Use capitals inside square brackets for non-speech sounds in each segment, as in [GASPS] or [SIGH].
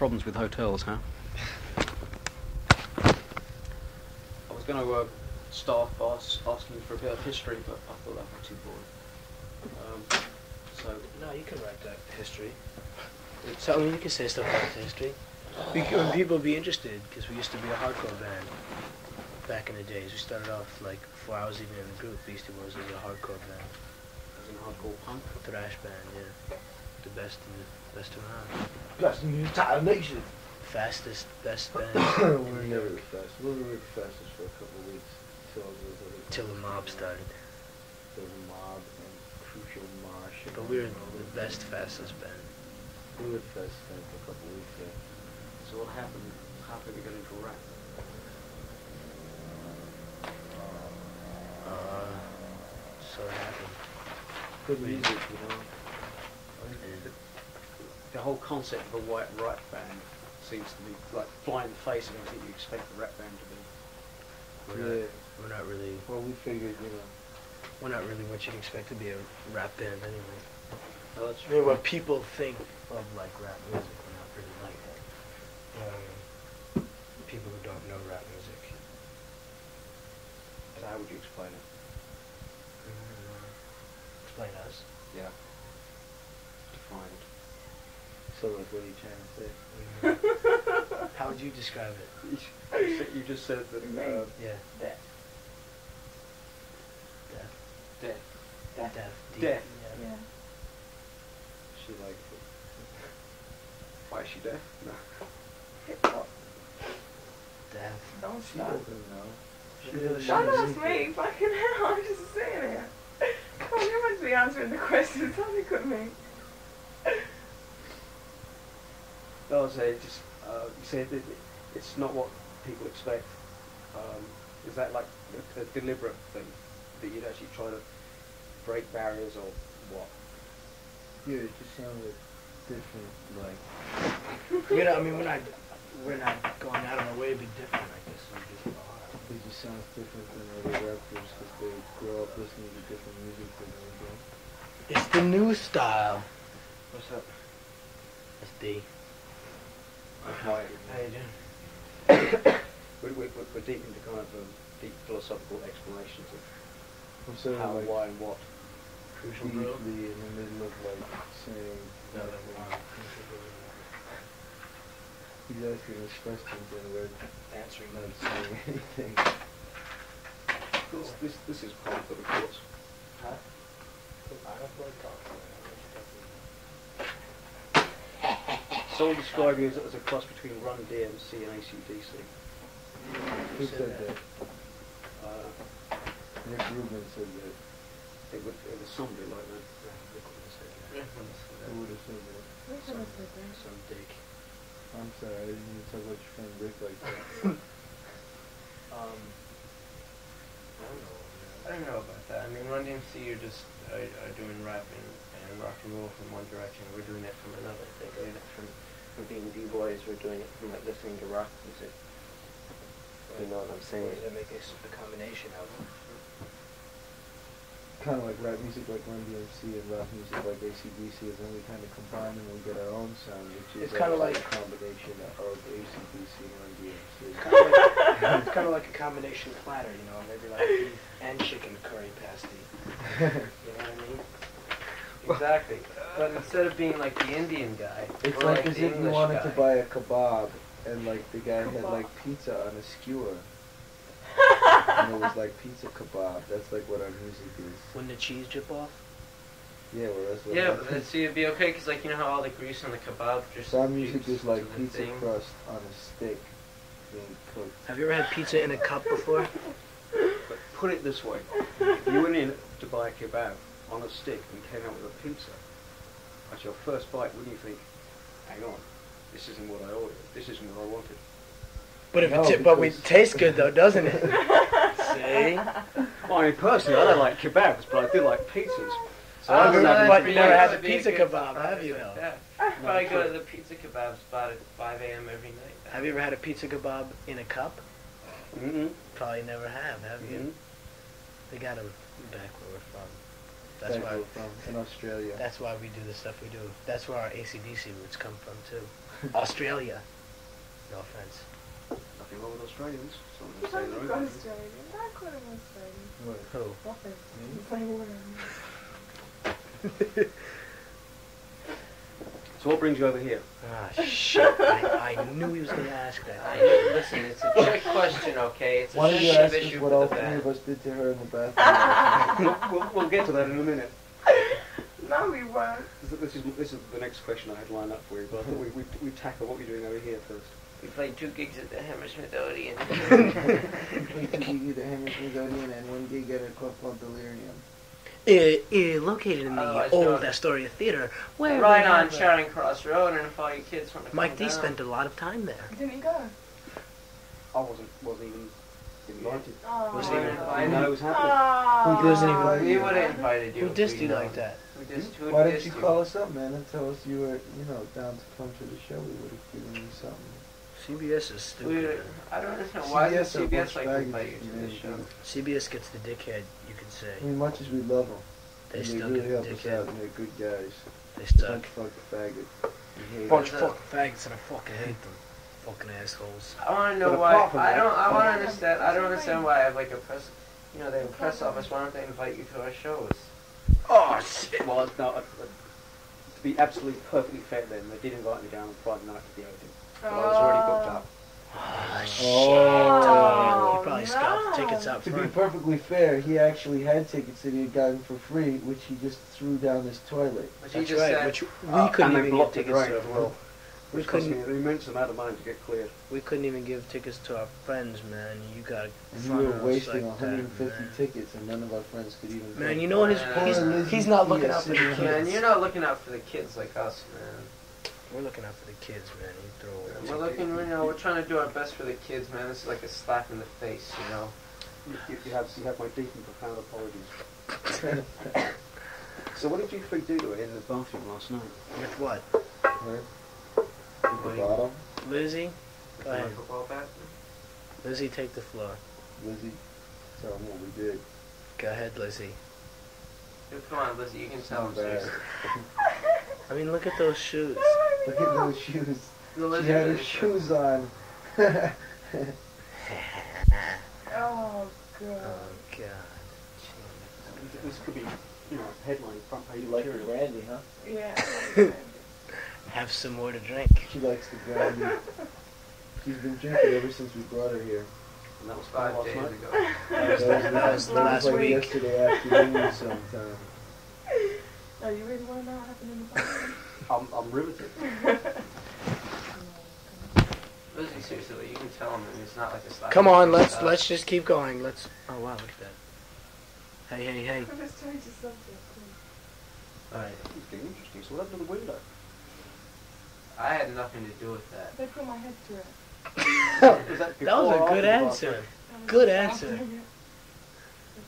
problems with hotels, huh? I was going to uh, start by as- asking for a bit of history, but I thought that would be too boring. Um, so, No, you can write that history. So, I mean, you can say stuff about the history. We, c- when people be interested, because we used to be a hardcore band back in the days. We started off like before I was even in the group. Beastie Boys was a hardcore band, as in hardcore punk. thrash band, yeah, the best in the best around, Best in the entire nation. fastest, best [COUGHS] band we in were never the fastest. We were the fastest for a couple of weeks till those other till the mob started. along. Till the mob and Crucial Marsh. But we were all the best, fastest band. We were the fastest band for a couple of weeks. Yeah. So what happened? How did we get into rap? Uh, so it happened. Good music, you know. And The whole concept of a white rap band seems to be like flying in the face of everything you expect a rap band to be. we're yeah. not, we're not really, Well, we figured, you know. we're not really what you'd expect to be a rap band anyway. Oh, that's I mean, what people think of like rap music, we're not really like that. Um, people who don't know rap music. So how would you explain it? Explain us. Yeah. Define. So, like, what are you trying to say? [LAUGHS] How would you describe it? You said- you just said that uh, Yeah. Death. Deaf. death. Death. Deaf. deep, Deaf. Yeah. Yeah. She likes it. Why is she deaf? No. Hip hop. Deaf. Don't She stop. doesn't know. She Look at doesn't those Don't me. Fucking hell. I'm just saying it. [LAUGHS] Come on, you must be answering the questions. [LAUGHS] Tell me, couldn't me. No, I say just uh, you said that it's not what people expect. Um, is that like a, a deliberate thing that you'd actually try to break barriers or what? Yeah, it just sounded different, like. [LAUGHS] You know, I mean, we're not, we're not going out of our way to be different. I guess we just are. It just sounds different than other rappers because they grow up listening to different music than we do. It's the new style. What's up? That's D. Why? How you doing? [COUGHS] We're, we're, we're deep into kind of um, deep philosophical explanations of how, like why, and what. Crucial in the middle of like saying. No, that nothing. one. Crucial bro. He's asking us questions and we're Answering not saying [LAUGHS] anything. This, this, this is part of of course. Huh? I don't play golf. Someone described you as, as a cross between Run DMC and ACDC. Who said that? Uh, Rick Rubin said that. it, would, it was somebody like that. Who would have said that? Some dick. I'm sorry, I didn't even talk about your friend Rick like that. [LAUGHS] Um, I don't know. I don't know about that. I mean, Run DMC are just are, are doing rap and, and rock and roll from one direction. We're doing it from another. They're doing it from, from being b-boys. We're doing it from like listening to rock music. You know what I'm saying? They make a combination of them. kind of like rap music like Run DMC and rock music like ACDC, and then we kind of combine them and we get our own sound, which is It's kinda actually like- a combination of ACDC and Run DMC. [LAUGHS] It's kind of like, it's kind of like a combination platter, you know, maybe like beef and chicken curry pasty. [LAUGHS] You know what I mean? Exactly. But instead of being like the Indian guy, It's we're like, like as the if you English wanted guy. to buy a kebab and like the guy had Kebab. like pizza on a skewer. [LAUGHS] and it was like pizza kebab. That's like what our music is. When the cheese drip off. Yeah, well that's what Yeah, our- but then see, it'd be okay because like you know how all the grease on the kebab just. So our music droops is like to the pizza thing? crust on a stick being cooked. Have you ever had pizza in a cup before? But put it this way, if you went in to buy a kebab on a stick and came out with a pizza, at your first bite, wouldn't you think, hang on, this isn't what I ordered, this isn't what I wanted. But if No, it t- but we because- tastes good though, doesn't it? [LAUGHS] See? Well, I mean, personally, I don't like kebabs, but I do like pizzas. So Oh, I don't so have that'd but you never had the a pizza kebab, have you, like though? that. No, Probably go to the pizza kebab spot at 5 a.m. every night. Have you ever had a pizza kebab in a cup? Mm-hmm. Probably never have, have you? Mhm. They got them back where we're from. That's why. Faggot from in Australia. That's why we do the stuff we do. That's where our ACDC roots come from too. [LAUGHS] Australia. No offense. Nothing wrong with Australians. So I'm You just saying don't their look own Australian. I call him Australian. What? Who? Nothing. Me? It's like whatever. So what brings you over here? Ah shit! I, I knew he was gonna ask that. I know, listen, it's a trick question, okay? It's a Why don't you sensitive ask us issue what for all the three of us did to her in the bathroom? we'll, [LAUGHS] we'll, we'll get to that in a minute. [LAUGHS] No, we won't. This this is this is the next question I had lined up for you, but I thought we we we tackle what we're doing over here first. We played two gigs at the Hammersmith Odeon. [LAUGHS] we took you to Hammersmith Odeon and one gig at a club called Delirium. Uh, uh, located in the Otherwise old Astoria Theater, where right on have, uh, Charing Cross Road, and if all you kids want to Mike come D down, spent a lot of time there. Didn't you go? I wasn't wasn't even invited. Oh. Wasn't even invited. didn't it was happening. Oh. Who doesn't even- we would have invited you. Who if dissed you like that? We just, who Why didn't you call us up, man, and tell us you were, you know, down to come to the show? We would have given you something. CBS is We, stupid. I don't understand why CBS are a CBS like of to invite faggots, you to man. this show? CBS gets the dickhead, you could say. I mean, much as we love them, They and they still really get help the us out, dickhead. and they're good guys. They Bunch suck. of fucking faggots. Bunch of fucking faggots and I fucking hate them. Fucking assholes. I want to know why. I don't. I want to understand. I don't understand why I have like a press. You know, they have a press office. Why don't they invite you to our shows? Oh shit! Well, no, uh, uh, to be absolutely perfectly fair, then they did invite me down on Friday night to the Odeon, but I was already booked up. Oh, shit. Oh, he probably scalped the tickets up To be perfectly fair, he actually had tickets that he had gotten for free, which he just threw down his toilet. But you That's just right, said. which we Uh, couldn't and they even give blocked the tickets drain to. as well, We which cost me couldn't. an immense amount of money to get cleared. We couldn't even give tickets to our friends, man. You got And we were wasting like 150 that, tickets, and none of our friends could even. Man, you know what? His, Poor he's, he's not looking out for the kids. Man, you're not looking out for the kids like us, man. We're looking out for the kids, man. You throw. We're looking. You know, we're trying to do our best for the kids, man. This is like a slap in the face, you know. You, you, you have you have my deep and profound apologies. [LAUGHS] So what did you three do to it in the bathroom last night? With what? Right? At the bottom, Lizzie? Go ahead. Football bat. Lizzie, take the floor. Lizzie, tell them what we did. Go ahead, Lizzie. Come on, Lizzie. You can tell them. bad. [LAUGHS] I mean, look at those shoes. Look at those [GASPS] shoes. The She had her shoes on. Oh, [LAUGHS] God. Oh God. This could be, you know, headline front page you like the material. brandy, huh? Yeah. [LAUGHS] Have some more to drink. She likes the brandy. She's been drinking ever since we brought her here. And that was Five last days night. ago. That was, that was that last like week. yesterday afternoon sometime. [LAUGHS] Oh, you really want to know what happened in the bathroom? I'm, I'm riveted. Lizzie, seriously, you can tell them. It's not like a slap. Come on, let's stuff. let's just keep going. Let's. Oh wow, look at that. Hey, hey, hey. I'm just trying subject. All right. It's getting interesting. So what happened to the window? I had nothing to do with that. They put my head through it. Is that, [LAUGHS] That was a good after the answer. bathroom? That was Good answer.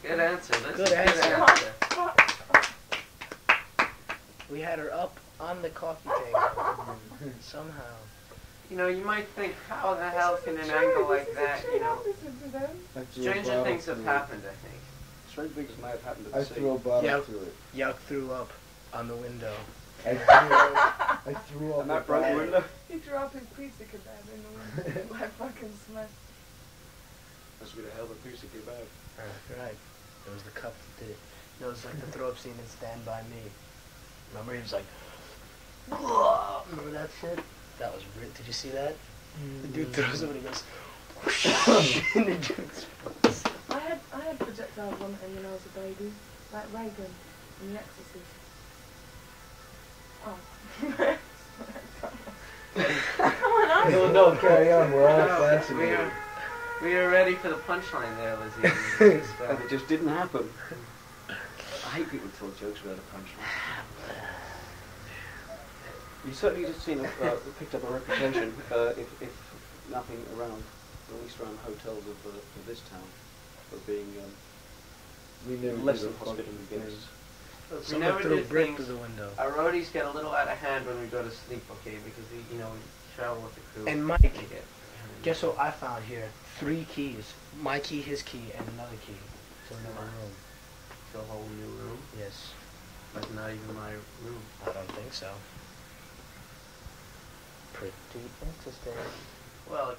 Good answer. Lizzie. Good Good answer. answer. [LAUGHS] We had her up on the coffee table [LAUGHS] somehow. You know, you might think, how the hell can an angle like that, you know? Listen to them. I threw a Stranger things have happened, I think. Strange things might have happened at It. I the threw a bottle Yeah. through it. Yuck threw up on the window. I threw, I threw up [LAUGHS] And a that broke the bottle. window. He threw up his pizza kebab in the window. [LAUGHS] like fucking smashed. Must be the hell of a piece of kebab. Uh, right. It was the cup that did it. You know, it's like the throw up scene in Stand By Me. Remember, he was like, remember that shit? That was real. Did you see that? The dude mm. throws up and he goes, [LAUGHS] and the dude's face. I had I had projectile vomiting when I was a baby, like Regan in The Exorcist. Oh. [LAUGHS] Come on, no, no, carry on. We're all No, we fascinated. are, we are ready for the punchline there, Lizzie. [LAUGHS] And it just didn't happen. I hate people who tell jokes without a punchline. [SIGHS] You certainly just seen a, uh, [LAUGHS] picked up a reputation, uh, if, if nothing around, at least around hotels of, uh, of this town, of being um, We never less did a than hospitable fucking thing. guests. look, we Someone never threw a did things. through the window. Our roadies get a little out of hand when we go to sleep, okay? Because we, you know, we travel with the crew. And Mike, We get- Guess what I found here? Three keys. My key, his key, and another key to another room. To a whole new room. Yes. but not even my room. I don't think so. Pretty interesting. Well,